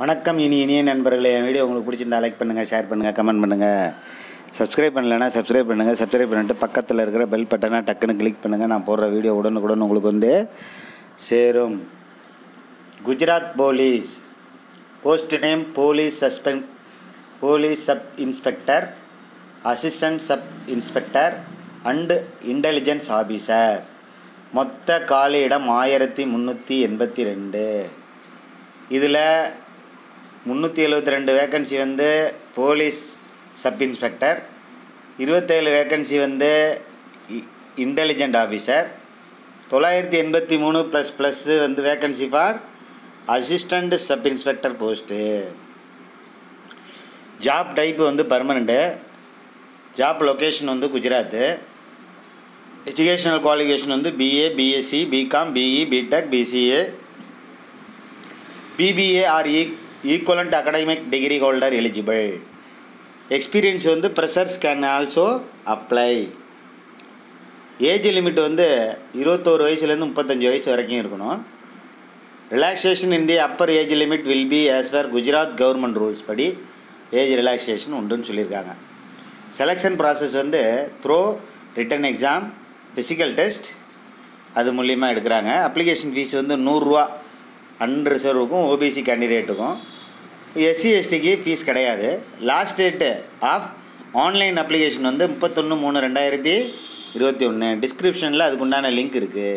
வணக்கம் இனி இனிய நண்பர்களே என் வீடியோ உங்களுக்கு பிடிச்சிருந்தா லைக் பண்ணுங்கள் ஷேர் பண்ணுங்கள் கமெண்ட் பண்ணுங்கள் சப்ஸ்கிரைப் பண்ணலைன்னா சப்ஸ்கிரைப் பண்ணுங்கள் சப்ஸ்கிரைப் பண்ணிட்டு பக்கத்தில் இருக்கிற பெல் பட்டனை டக்குன்னு கிளிக் பண்ணுங்கள் நான் போடுற வீடியோ உடனுக்குடன் உங்களுக்கு வந்து சேரும். Gujarat police. Post name police suspend police sub inspector assistant sub inspector and intelligence officer மொத்த காலியிடம் ஆயிரத்தி முந்நூற்றி எண்பத்தி ரெண்டு. இதில் முந்நூற்றி எழுபத்தி ரெண்டு வேக்கன்சி வந்து போலீஸ் சப் இன்ஸ்பெக்டர் இருபத்தேழு வேக்கன்சி வந்து இன்டெலிஜென்ட் ஆஃபீஸர் தொள்ளாயிரத்தி எண்பத்தி மூணு ப்ளஸ் ப்ளஸ்ஸு வந்து vacancy for assistant sub inspector post job type வந்து பர்மனண்ட்டு ஜாப் லொக்கேஷன் வந்து குஜராத்து எஜுகேஷனல் குவாலிஃபிகேஷன் வந்து BA BSc BCom BE BTech BCA BBA or equivalent academic degree holder eligible experience வந்து freshers can also apply age limit வந்து இருபத்தோரு வயசுலேருந்து முப்பத்தஞ்சு வயசு வரைக்கும் இருக்கணும். Relaxation in the upper age limit will be as per Gujarat government rules படி age relaxation உண்டுன்னு சொல்லியிருக்காங்க. செலெக்ஷன் ப்ராசஸ் வந்து through written exam physical test அது மூலியமாக எடுக்கிறாங்க. அப்ளிகேஷன் ஃபீஸ் வந்து நூறுரூவா அன்ரிசர்வுக்கும் ஓபிசி கேண்டிடேட்டுக்கும் எஸ்சி எஸ்டிக்கு ஃபீஸ் கிடையாது. Last date of online application வந்து முப்பத்தொன்று மூணு ரெண்டாயிரத்தி இருபத்தி ஒன்று டிஸ்கிரிப்ஷனில் அதுக்குண்டான லிங்க் இருக்குது